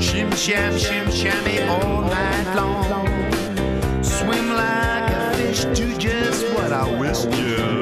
Shim sham, shim shammy all night long. Swim like a fish to just what I wish you.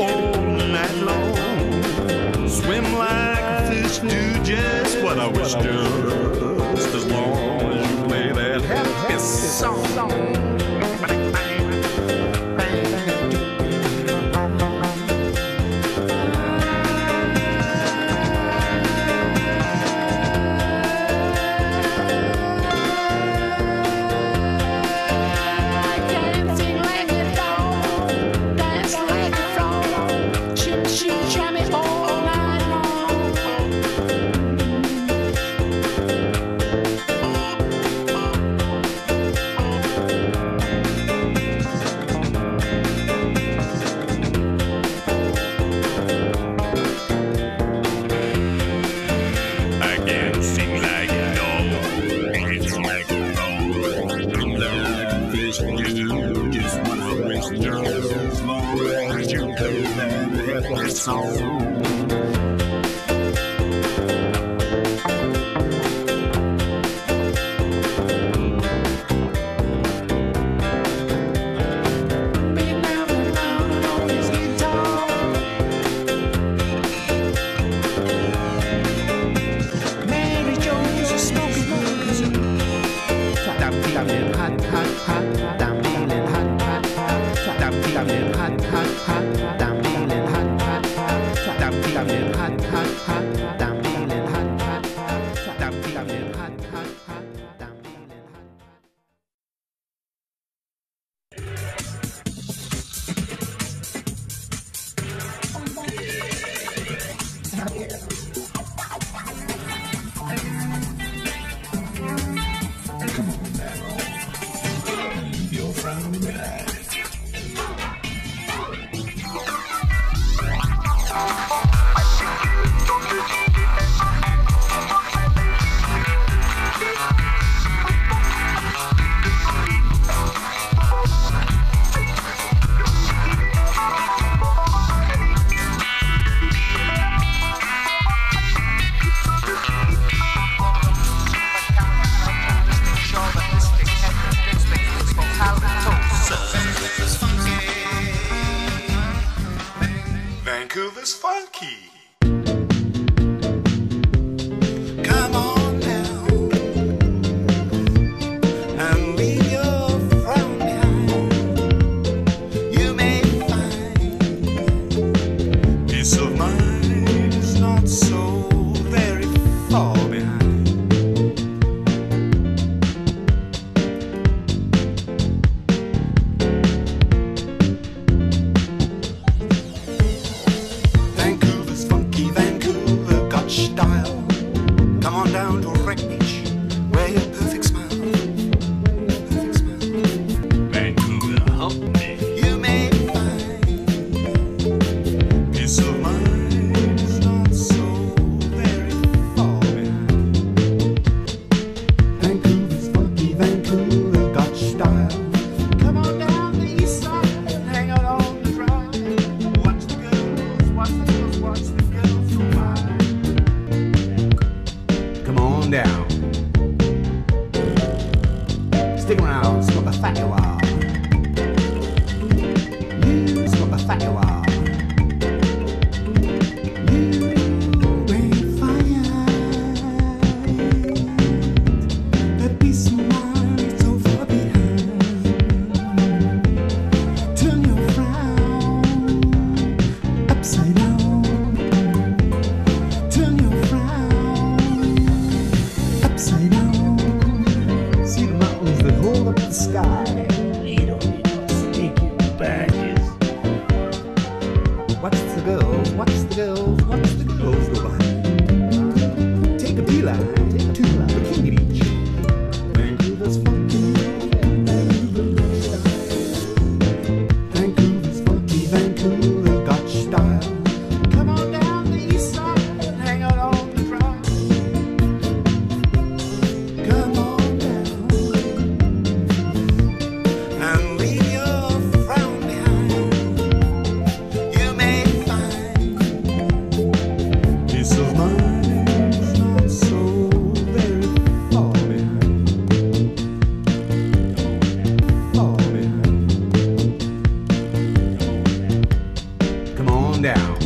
all night long. Swim like a fish do just what I wish to. What you do, man, it was. Stick around, smoke the fat you are. You smoke the fat you are. Come